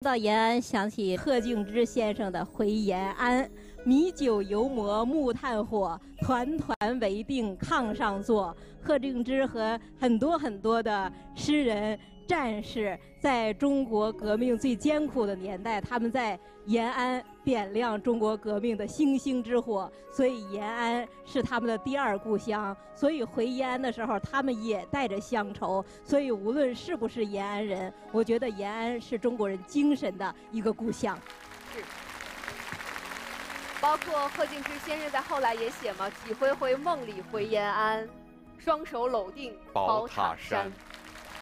到延安，想起贺敬之先生的《回延安》，米酒油馍木炭火，团团围定炕上坐。贺敬之和很多很多的诗人。战士在中国革命最艰苦的年代，他们在延安点亮中国革命的星星之火，所以延安是他们的第二故乡。所以回延安的时候，他们也带着乡愁。所以无论是不是延安人，我觉得延安是中国人精神的一个故乡。是。包括贺敬之先生在后来也写嘛：“几回回梦里回延安，双手搂定宝塔山。”